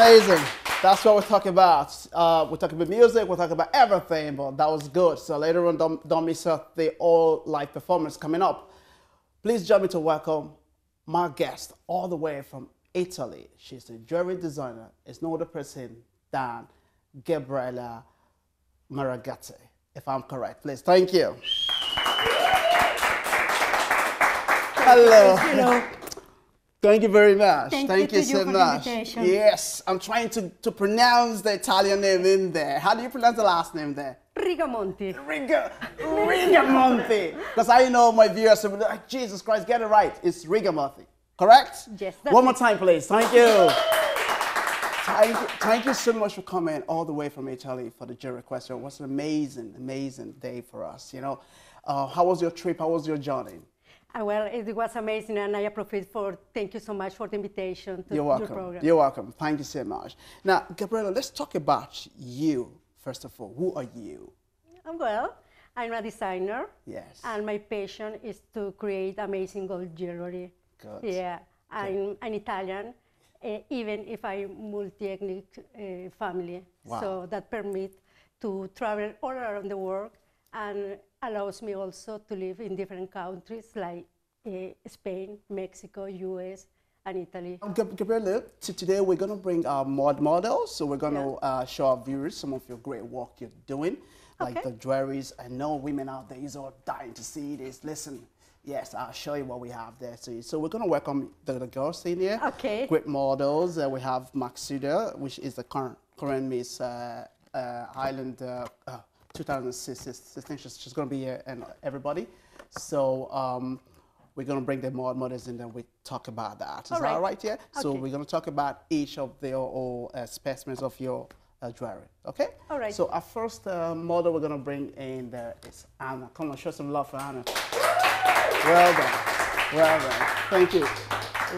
amazing. That's what we're talking about. Uh, we're talking about music, we're talking about everything, but that was good. So later on, don't, don't miss out the all live performance coming up. Please join me to welcome my guest all the way from Italy. She's a jewelry designer. It's no other person than Gabriela Maragatti, if I'm correct. Please, thank you. Hello. Hello. Thank you very much. Thank Thank, you you, so for much. Yes, I'm trying to, to pronounce the Italian name in there. How do you pronounce the last name there? Rigamonti. Riga, Rigamonti. Because I know my viewers will be like, Jesus Christ, get it right. It's Rigamonti. Correct? Yes, One more time, please. Thank you. Thank you, thank you so much for coming all the way from Italy for the jury question. It was an amazing, amazing day for us. You know, uh, how was your trip? How was your journey? Uh, well, it was amazing, and I appreciate for thank you so much for the invitation to You're your welcome. program. You're welcome. Thank you so much. Now, Gabriela, let's talk about you first of all. Who are you? Uh, well, I'm a designer, Yes. and my passion is to create amazing gold jewelry. Good. Yeah, I'm an Italian, uh, even if I'm multi-ethnic uh, family. Wow. So that permit to travel all around the world and allows me also to live in different countries like uh, Spain, Mexico, US, and Italy. Um, today we're going to bring our mod models. So we're going to uh, show our viewers some of your great work you're doing, like Okay. the jewelries. I know women out there is all dying to see this. Listen, yes, I'll show you what we have there. So, so we're going to welcome the, the girls in here. Okay. Great models. Uh, we have Maksuda, which is the current, current Miss uh, uh, Island uh, uh, 2016. She's, she's going to be here and everybody. So um, we're going to bring the mod models in and we talk about that. Is All that right. all right? Yeah. So we're going to talk about each of the all, uh, specimens of your uh, jewelry. Okay. All right. So our first uh, model we're going to bring in there is Anna. Come on, show some love for Anna. Well done. Well done. Thank you.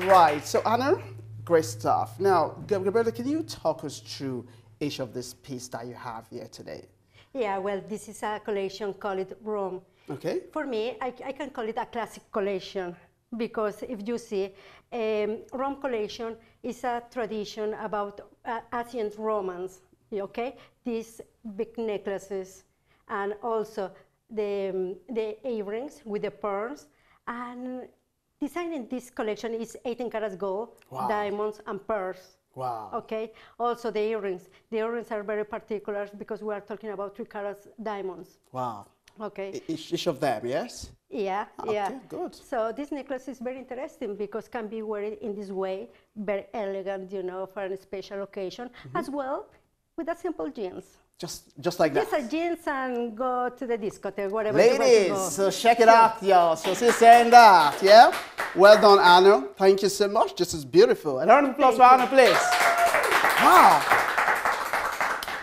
Right. So Anna, great stuff. Now, Gab- Gabriela, can you talk us through each of these pieces that you have here today? Yeah, well, this is a collection called Rome. Okay. For me, I, I can call it a classic collection because if you see, um, Rome collection is a tradition about uh, ancient Romans, okay? These big necklaces and also the, um, the earrings with the pearls. And designing this collection is 18 karat gold, Wow. diamonds, and pearls. Wow. Okay. Also the earrings. The earrings are very particular because we are talking about three carats diamonds. Wow. Okay. Each, each of them, yes? Yeah, Okay, yeah. good. So this necklace is very interesting because can be worn in this way, very elegant, you know, for a special occasion, Mm-hmm. as well with a simple jeans. Just, just like that. Just a jeans and go to the discotheque, you to Ladies, go. so check it out, y'all. So she's saying that, yeah? Well done, Anna. Thank you so much. This is beautiful. And a round of applause for Anna, please. Wow.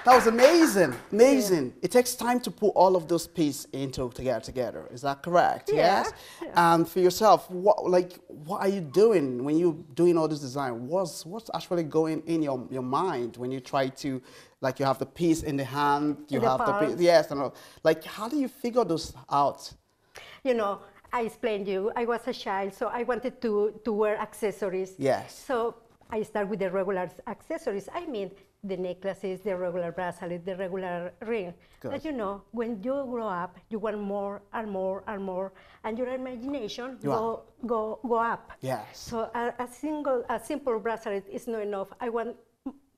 That was amazing. Amazing. It takes time to put all of those pieces into together together. Is that correct? Yeah, Yes. yeah. And for yourself, what like what are you doing when you're doing all this design? What's what's actually going in your, your mind when you try to like you have the piece in the hand, you the have the piece, yes, and all. like how do you figure those out? You know, I explained you, I was a child, so I wanted to, to wear accessories. Yes. So I start with the regular accessories. I mean, the necklaces, the regular bracelet, the regular ring. Good. But you know, when you grow up, you want more and more and more, and your imagination You go, go, go up. Yes. So a, a single, a simple bracelet is not enough. I want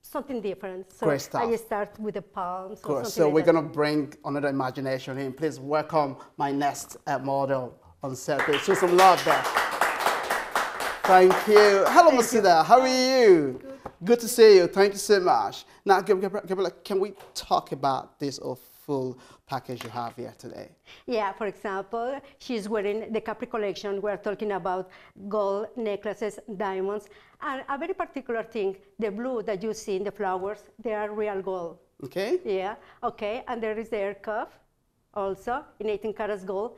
something different. So Great stuff. I start with the palms. So like we're that. gonna bring another imagination in. Please welcome my next uh, model on set. Show some love there. Thank you. Hello, Masida. How are you? Good. Good. to see you. Thank you so much. Now, Gab- Gab- Gabriela, can we talk about this uh, full package you have here today? Yeah, for example, she's wearing the Capri collection. We're talking about gold necklaces, diamonds, and a very particular thing, the blue that you see in the flowers, they are real gold. Okay. Yeah, okay, and there is the air cuff also in 18 karats gold.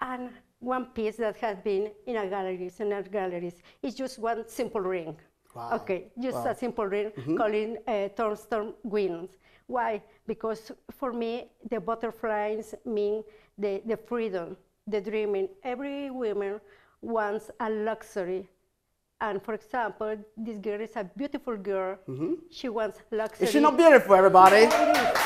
And one piece that has been in our galleries, in our galleries, is just one simple ring. Wow. Okay, just Wow. a simple ring calling uh, Thornstorm Wings. Why? Because for me, the butterflies mean the, the freedom, the dreaming. Every woman wants a luxury And for example, this girl is a beautiful girl. She wants luxury. Is she not beautiful, everybody?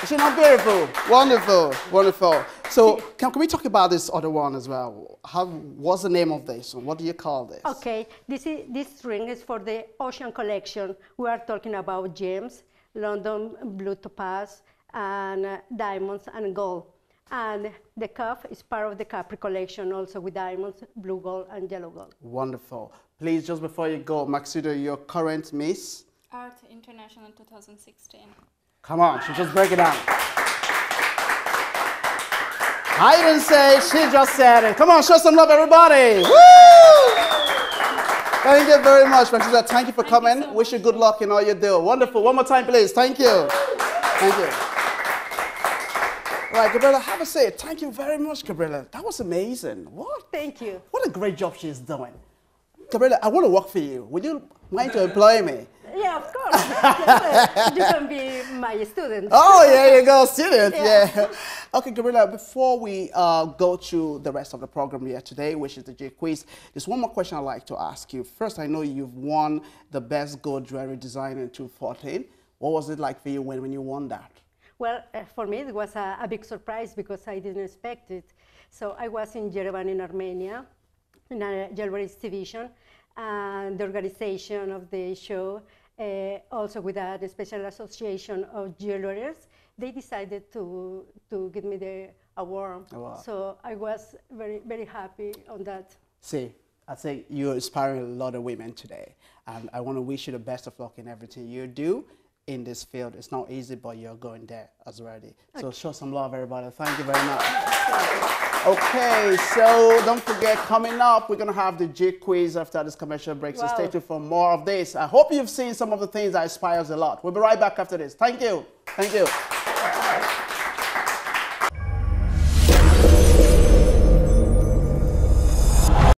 Is she not beautiful? Wonderful, wonderful. So, can, can we talk about this other one as well? How, what's the name of this one? What do you call this? Okay, this, is, this ring is for the Ocean Collection. We are talking about gems, London blue topaz, and uh, diamonds and gold. And the cuff is part of the Capri collection, also with diamonds, blue gold, and yellow gold. Wonderful. Please, just before you go, Maxida, your current Miss. Art International 2016. Come on, she just break it down. I didn't say, she just said it. Come on, show some love, everybody. Woo! Thank you very much, Maxida. Thank you for Thank you coming. so Wish you good luck in all you do. Wonderful. One more time, please. Thank you. Thank you. Right, Gabriela, have a say. Thank you very much, Gabriela. That was amazing. What? Thank you. What a great job she's doing. Gabriela, I want to work for you. Would you mind to employ me? Yeah, of course. you can be my student. Oh, yeah, you go, student. Yeah. Yeah. Okay, Gabriela, before we uh, go to the rest of the program here today, which is the J Quiz, there's one more question I'd like to ask you. First, I know you've won the Best Gold Jewelry Design in 2014. What was it like for you when, when you won that? Well, uh, for me, it was a, a big surprise because I didn't expect it. So I was in Yerevan in Armenia, in a jewelry exhibition, and the organization of the show, uh, also with a, Special Association of Jewelers, they decided to, to give me the award. Oh, wow. So I was very, very happy on that. See, I think you're inspiring a lot of women today. And I want to wish you the best of luck in everything you do in this field. It's not easy, but you're going there as already. So show some love, everybody. Thank you very much. Okay, so don't forget, coming up, we're going to have the J quiz after this commercial break. So Wow. stay tuned for more of this. I hope you've seen some of the things that inspires a lot. We'll be right back after this. Thank you. Thank you.